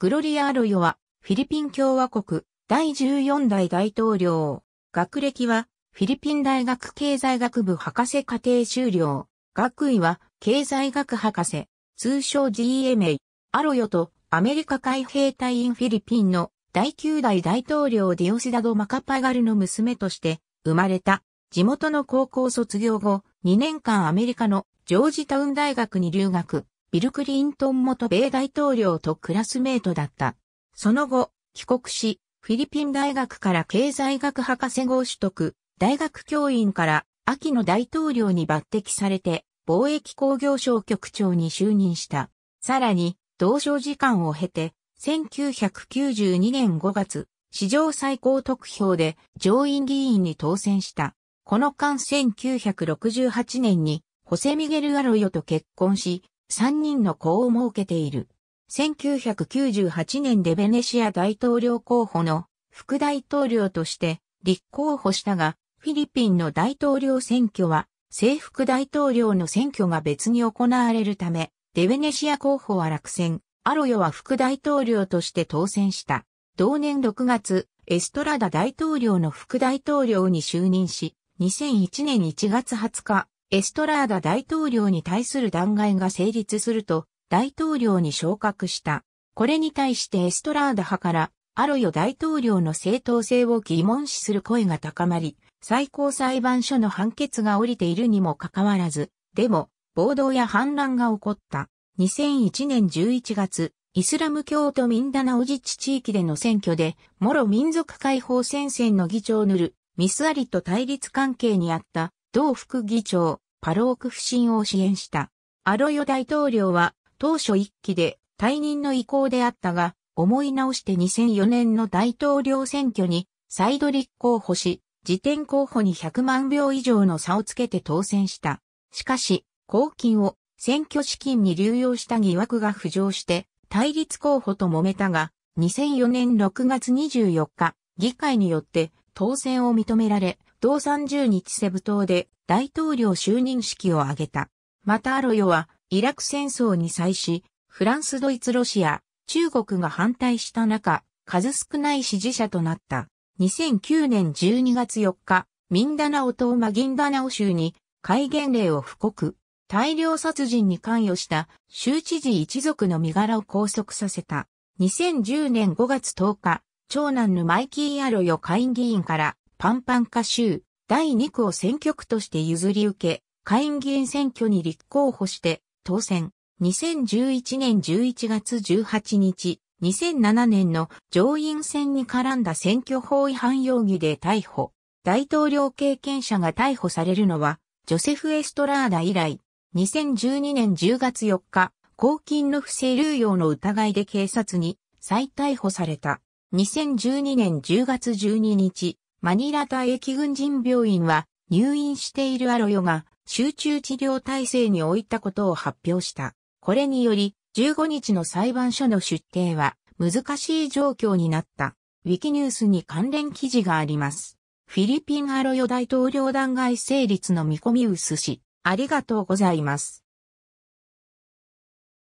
グロリア・アロヨは、フィリピン共和国第14代大統領。学歴は、フィリピン大学経済学部博士課程修了。学位は、経済学博士、通称 GMA。アロヨと、アメリカ海兵隊員フィリピンの第9代大統領ディオシダド・マカパガルの娘として生まれた。地元の高校卒業後、2年間アメリカのジョージタウン大学に留学、ビル・クリントン元米大統領とクラスメートだった。その後、帰国し、フィリピン大学から経済学博士号取得、大学教員から秋の大統領に抜擢されて、貿易工業省局長に就任した。さらに、同省時間を経て、1992年5月、史上最高得票で上院議員に当選した。この間1968年に、ホセミゲル・アロヨと結婚し、3人の子を設けている。1998年でベネシア大統領候補の副大統領として立候補したが、フィリピンの大統領選挙は、正副大統領の選挙が別に行われるため、デベネシア候補は落選、アロヨは副大統領として当選した。同年6月、エストラダ大統領の副大統領に就任し、2001年1月20日、エストラーダ大統領に対する弾劾が成立すると、大統領に昇格した。これに対してエストラーダ派から、アロヨ大統領の正当性を疑問視する声が高まり、最高裁判所の判決が降りているにもかかわらず、でも、暴動や反乱が起こった。2001年11月、イスラム教徒ミンダナオ自治地域での選挙で、モロ民族解放戦線の議長ヌル、ミスアリと対立関係にあった同副議長パローク不信を支援した。アロヨ大統領は当初一期で退任の意向であったが、思い直して2004年の大統領選挙に再度立候補し、自転候補に100万票以上の差をつけて当選した。しかし、公金を選挙資金に流用した疑惑が浮上して対立候補と揉めたが、2004年6月24日、議会によって当選を認められ、同30日セブ島で大統領就任式を挙げた。またアロヨはイラク戦争に際し、フランス、ドイツ、ロシア、中国が反対した中、数少ない支持者となった。2009年12月4日、ミンダナオ島マギンダナオ州に戒厳令を布告。大量殺人に関与した州知事一族の身柄を拘束させた。2010年5月10日、長男のマイキー・アロヨ下院議員からパンパンカ州第2区を選挙区として譲り受け、下院議員選挙に立候補して当選。2011年11月18日、2007年の上院選に絡んだ選挙法違反容疑で逮捕。大統領経験者が逮捕されるのは、ジョセフ・エストラーダ以来、2012年10月4日、公金の不正流用の疑いで警察に再逮捕された。2012年10月12日、マニラ大駅軍人病院は入院しているアロヨが集中治療体制に置いたことを発表した。これにより15日の裁判所の出廷は難しい状況になった。ウィキニュースに関連記事があります。フィリピンアロヨ大統領弾劾成立の見込み薄し、ありがとうございます。